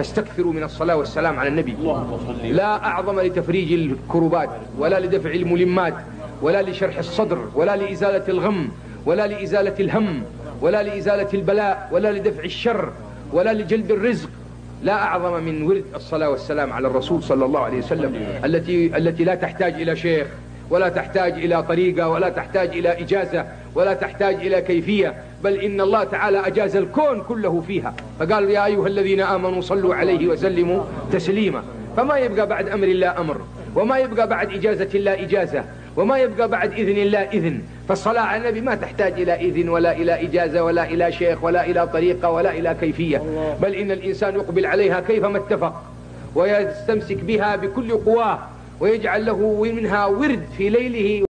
فاستكثروا من الصلاة والسلام على النبي. لا أعظم لتفريج الكربات ولا لدفع الملمات ولا لشرح الصدر ولا لإزالة الغم ولا لإزالة الهم ولا لإزالة البلاء ولا لدفع الشر ولا لجلب الرزق. لا أعظم من ورد الصلاة والسلام على الرسول صلى الله عليه وسلم التي التي لا تحتاج إلى شيخ ولا تحتاج إلى طريقة ولا تحتاج إلى إجازة ولا تحتاج إلى كيفية. بل إن الله تعالى أجاز الكون كله فيها. فقال يا أيها الذين آمنوا صلوا عليه وسلموا تسليما. فما يبقى بعد أمر الله أمر وما يبقى بعد إجازة الله إجازة وما يبقى بعد إذن الله إذن. فالصلاة على النبي ما تحتاج إلى إذن ولا إلى إجازة ولا إلى شيخ ولا إلى طريقة ولا إلى كيفية. بل إن الإنسان يقبل عليها كيفما اتفق ويستمسك بها بكل قواه ويجعل له منها ورد في ليله